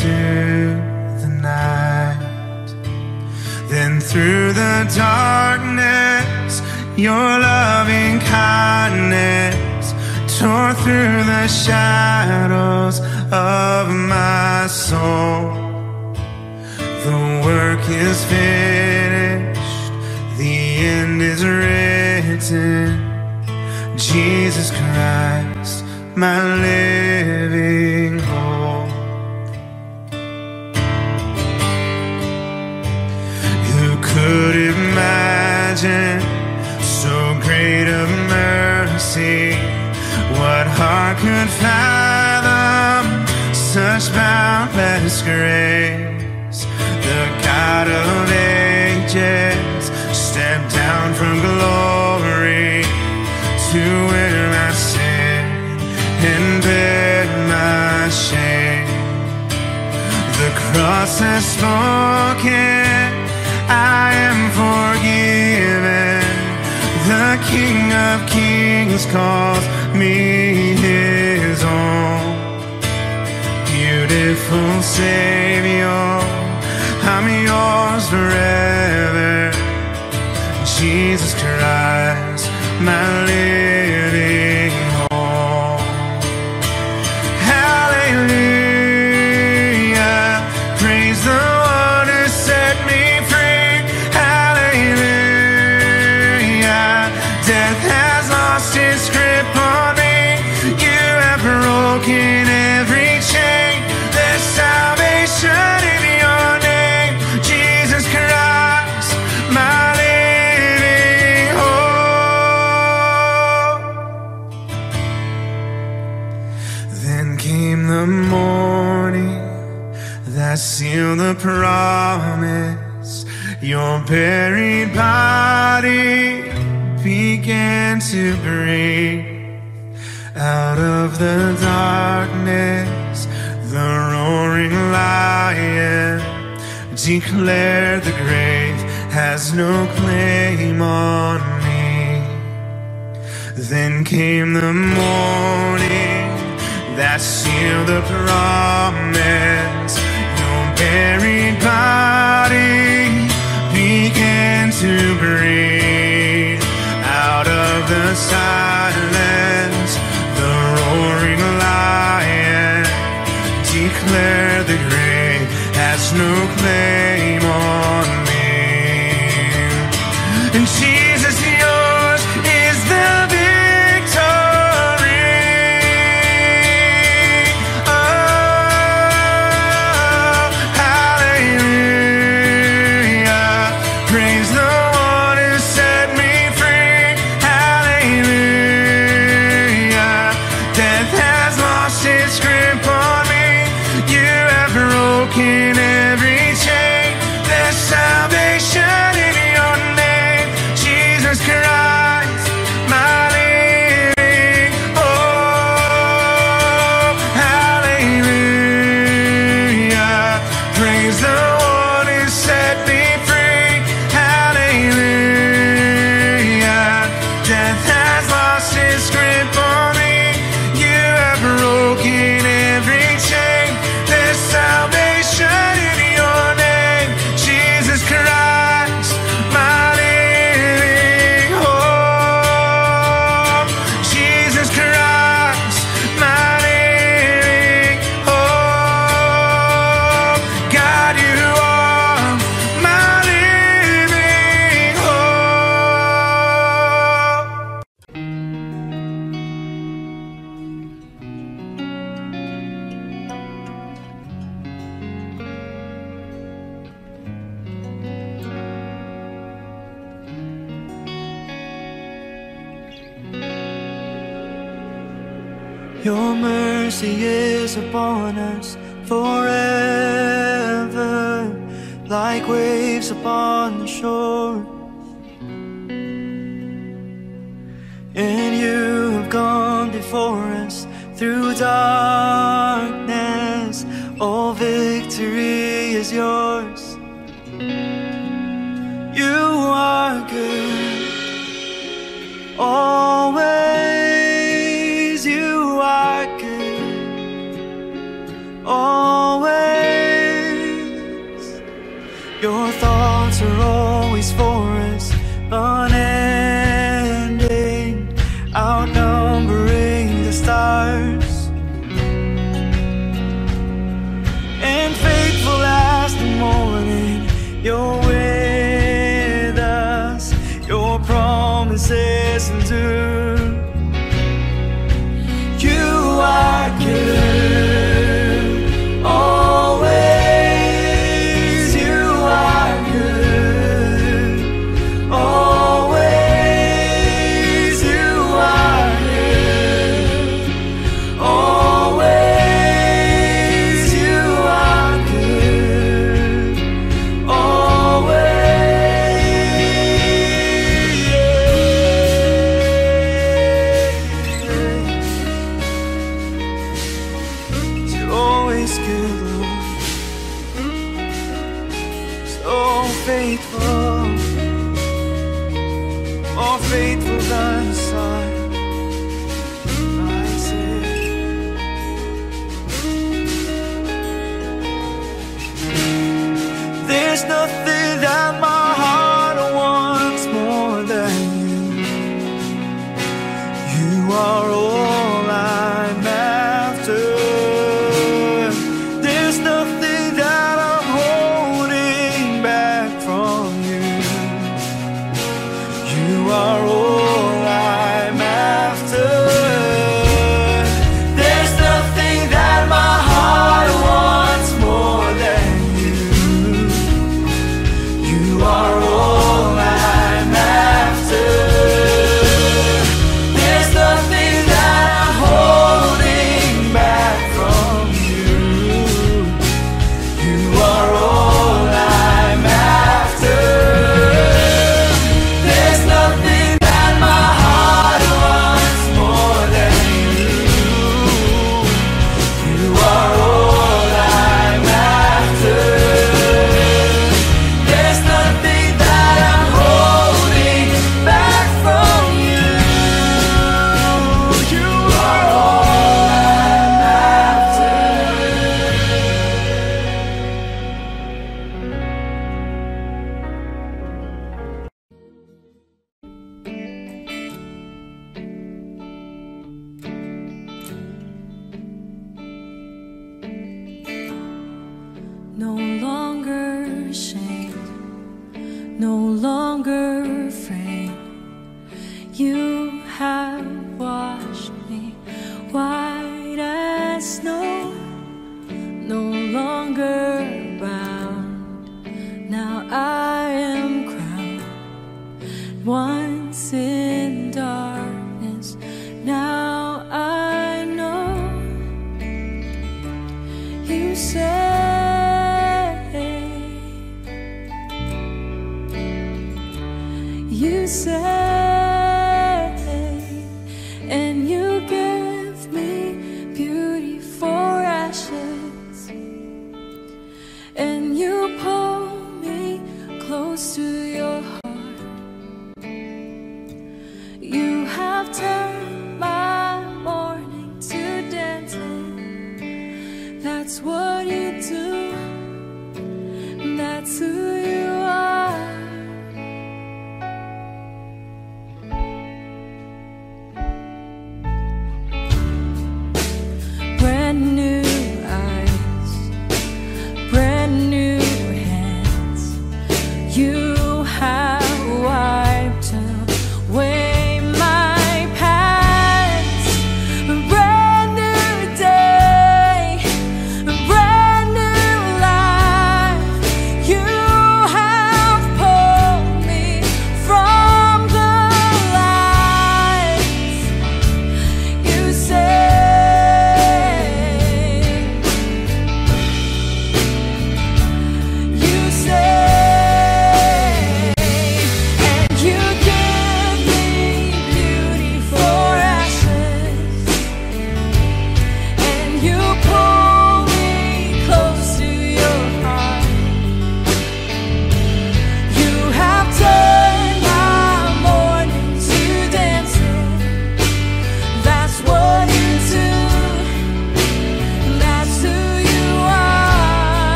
into the night. Then through the darkness, your loving kindness tore through the shadows of my soul. The work is finished, the end is written. Jesus Christ, my living hope. Could imagine so great a mercy? What heart could fathom such boundless grace? The God of ages stepped down from glory to wear my sin and bear my shame. The cross has spoken, I am forgiven. The King of Kings calls me his own. Beautiful Savior, I'm yours forever. Jesus Christ, my living buried body began to breathe out of the darkness. The roaring lion declared the grave has no claim on me. Then came the morning that sealed the promise. Your buried body to breathe out of the silence. The roaring lion declared the grave has no promises endure. You are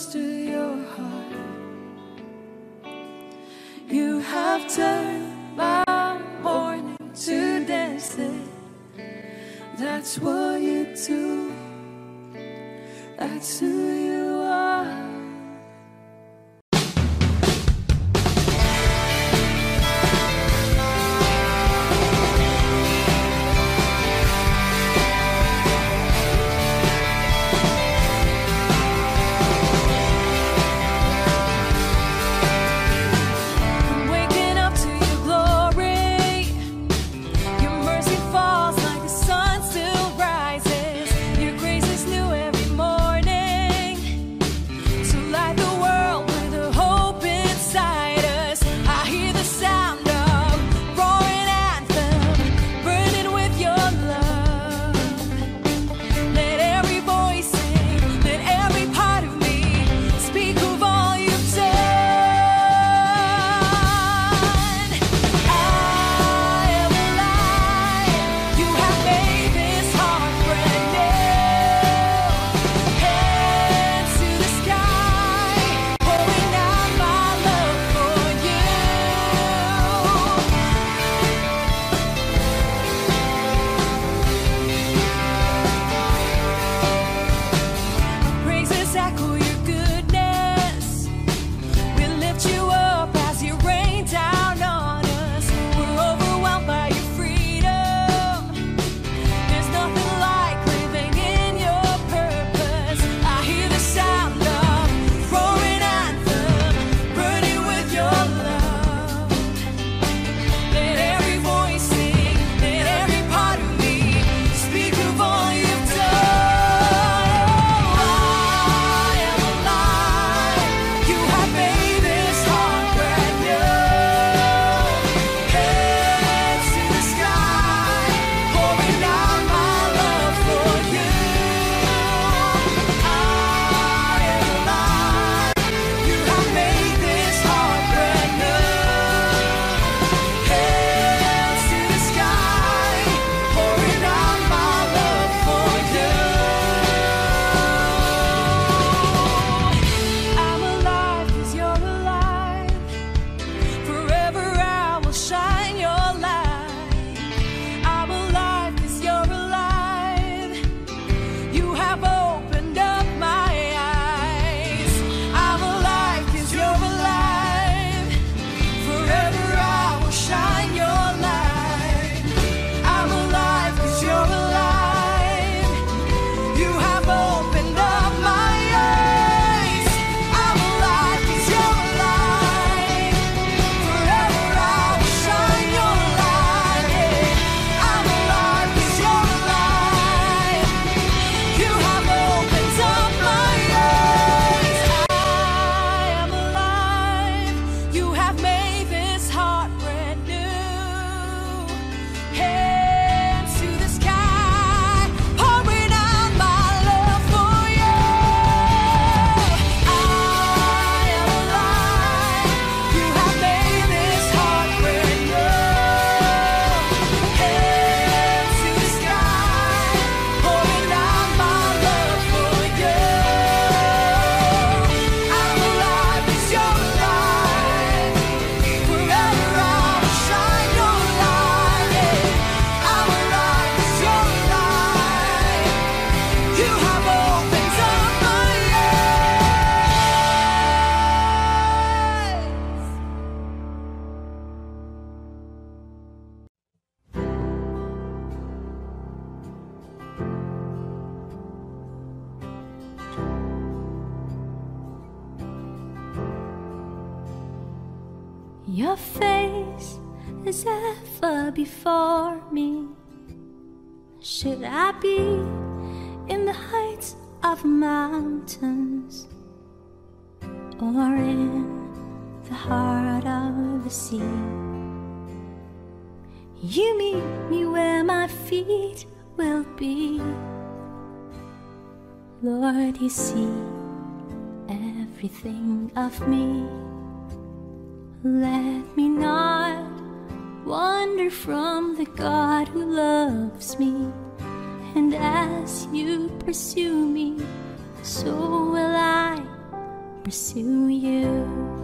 close to your heart. You have turned my mourning to dancing. That's what you do. That's who you Should I be in the heights of mountains or in the heart of the sea? You meet me where my feet will be. Lord, you see everything of me. Let me not wander from the God who loves me. And as you pursue me, so will I pursue you.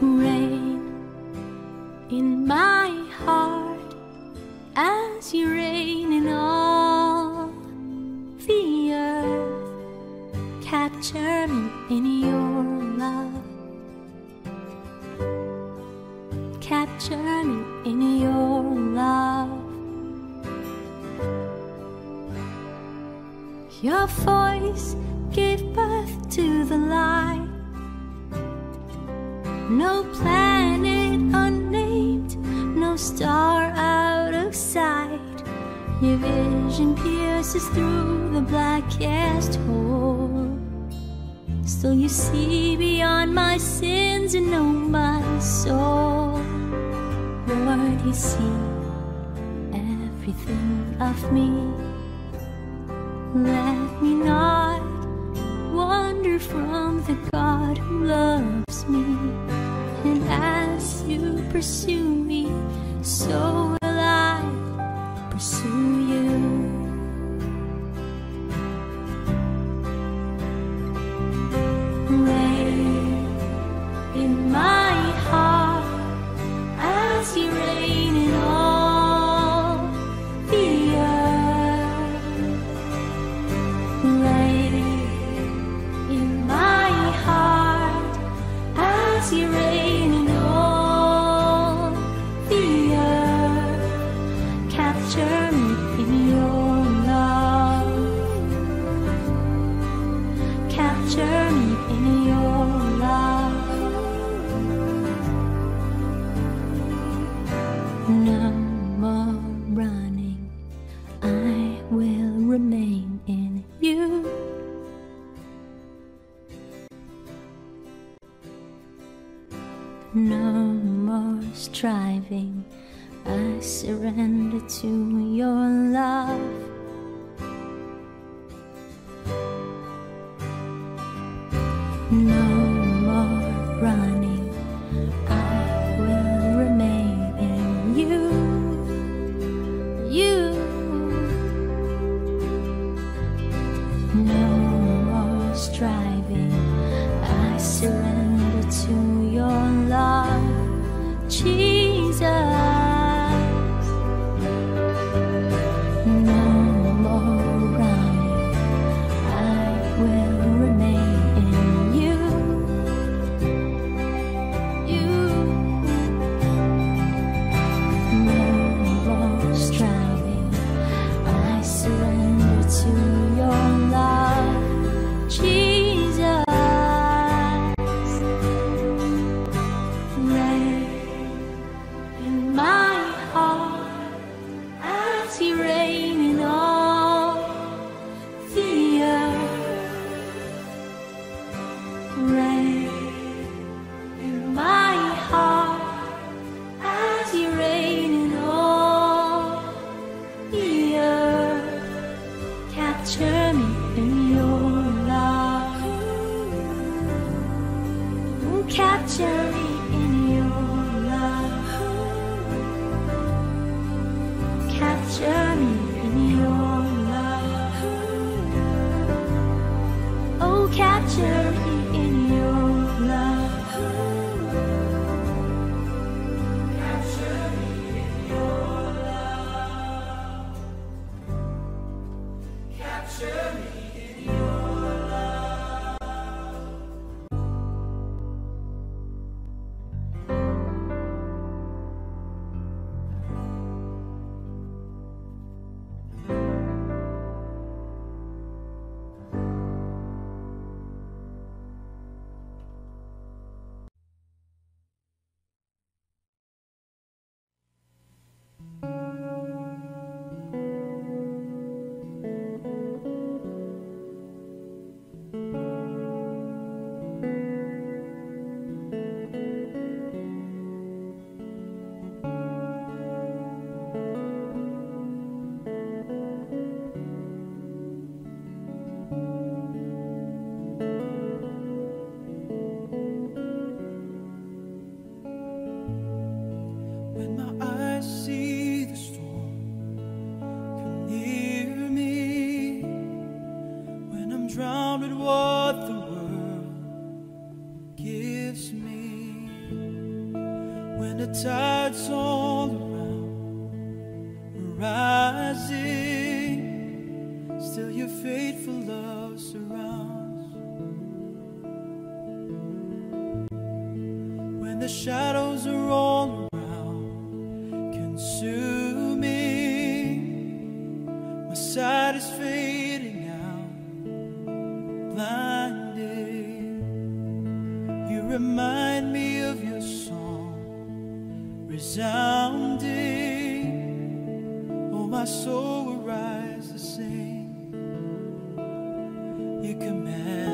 Reign in my heart as you reign in all the earth. Capture me in your Your voice gave birth to the light. No planet unnamed, no star out of sight. Your vision pierces through the blackest hole. Still, you see beyond my sins and know my soul. Lord, you see everything of me. Let pursue me, so No more striving, I surrender to your love. My soul will rise to sing. You command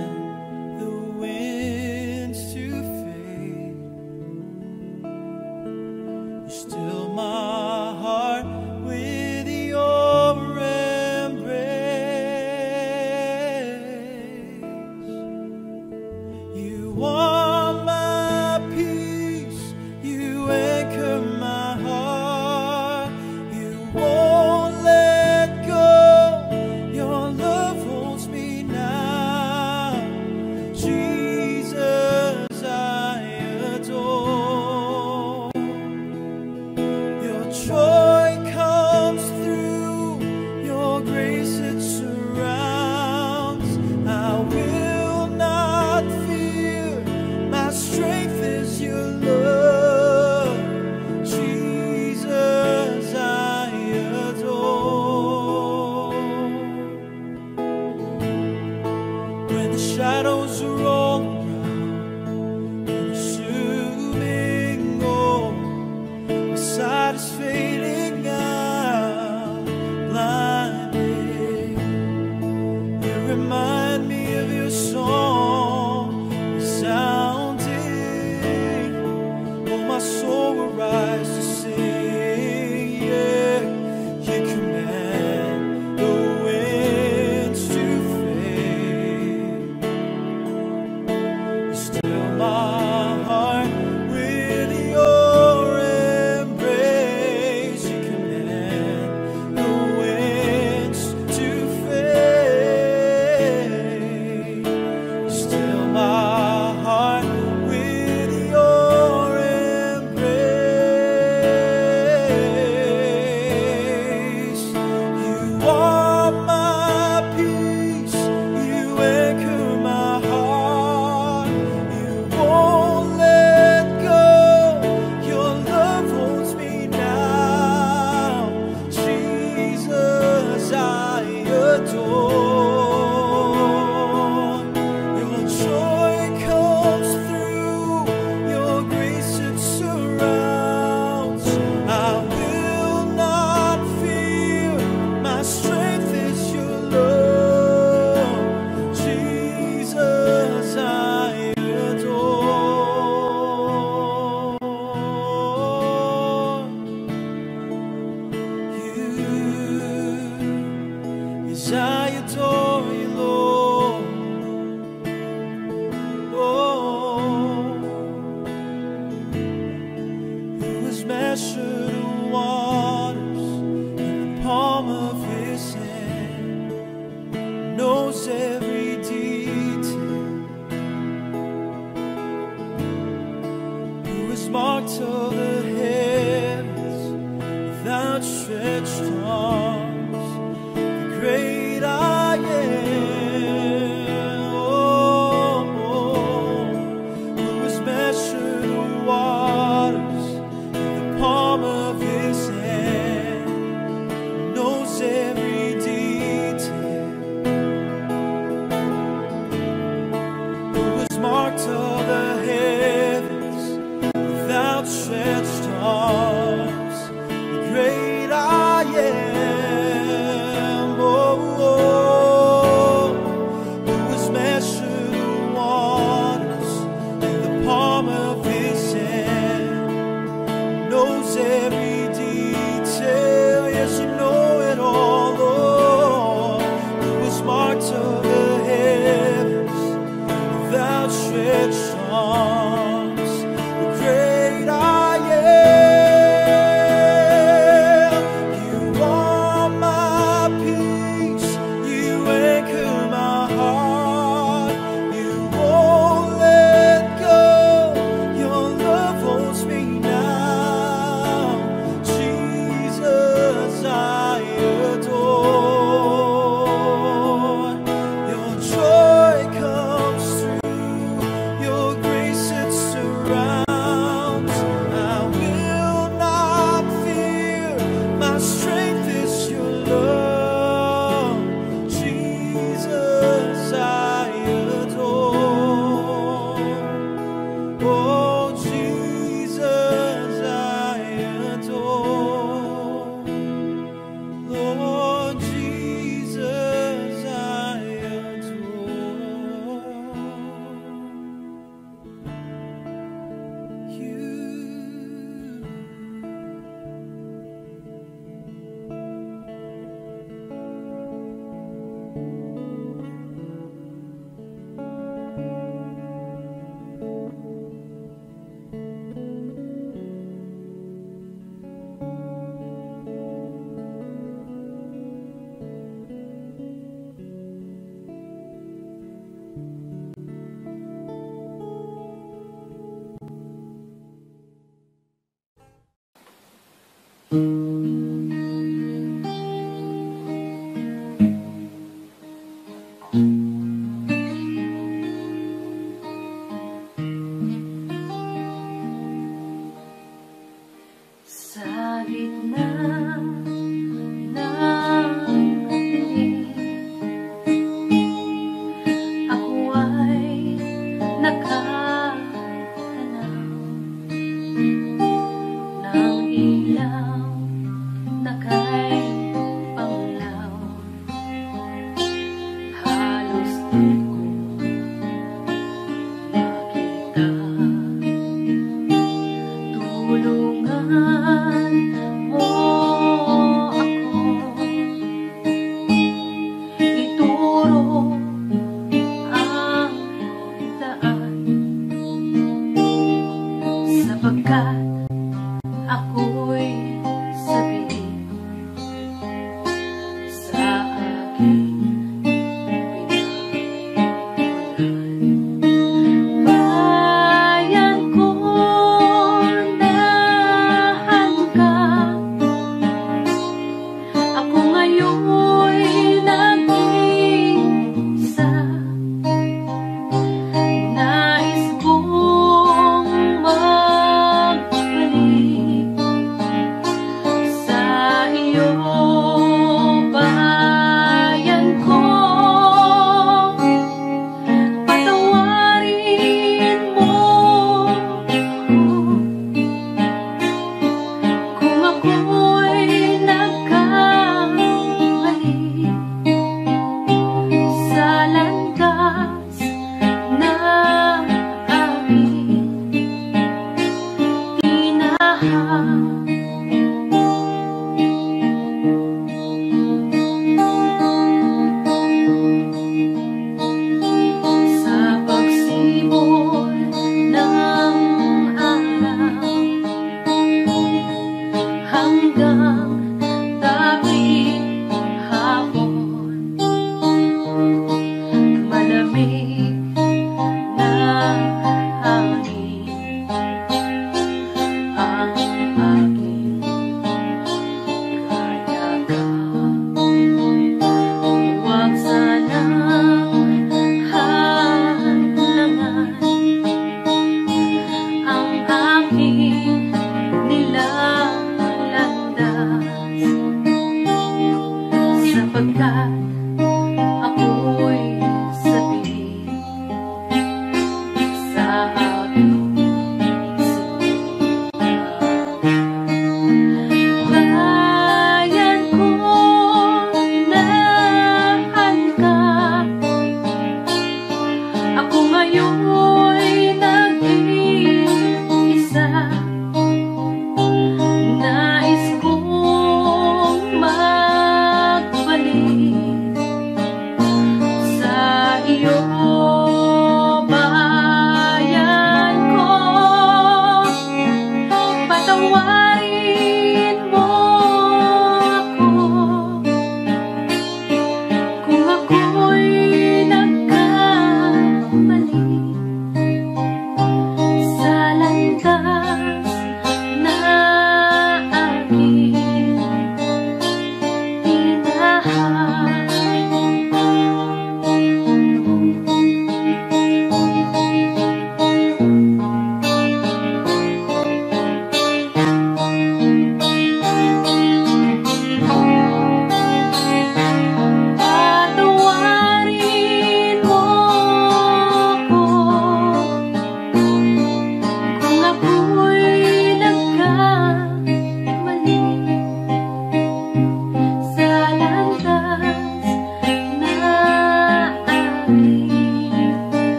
Ako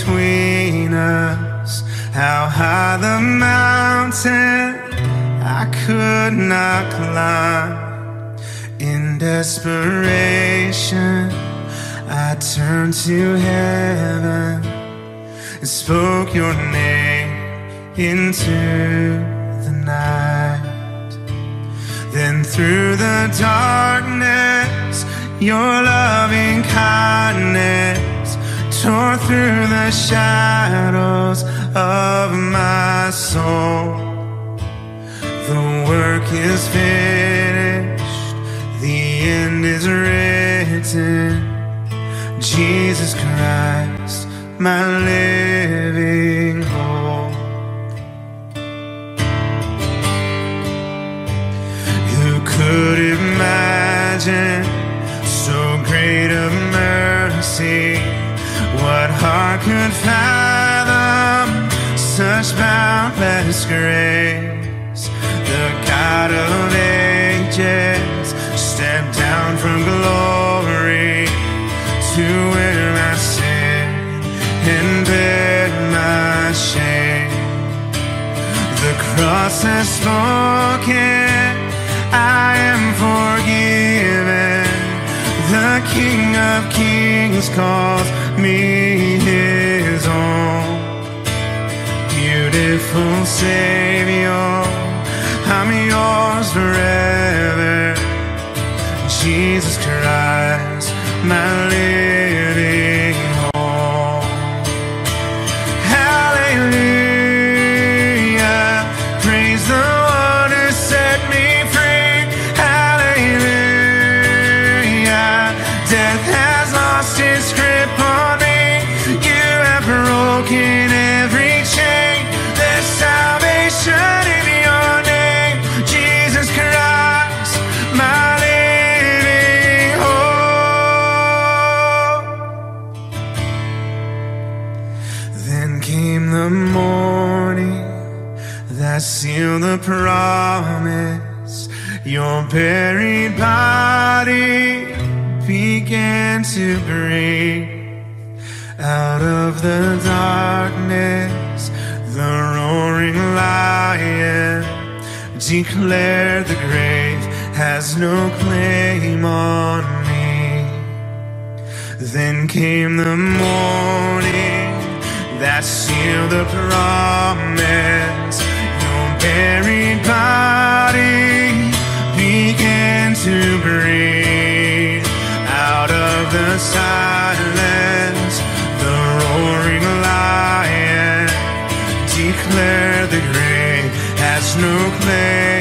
between us. How high the mountain I could not climb. In desperation, I turned to heaven and spoke your name into the night. Then through the darkness, your loving kindness tore through the shadows of my soul. The work is finished, the end is written. Jesus Christ, my living hope. Who could imagine could fathom such boundless grace? The God of ages stepped down from glory to wear my sin and bear my shame. The cross has spoken, I am forgiven. The King of Kings calls me Beautiful Savior, I'm yours forever. Jesus Christ, my living sealed the promise. Your buried body began to breathe out of the darkness. The roaring lion declared the grave has no claim on me. Then came the morning that sealed the promise. Buried body began to breathe out of the silence. The roaring lion declared the grave has no claim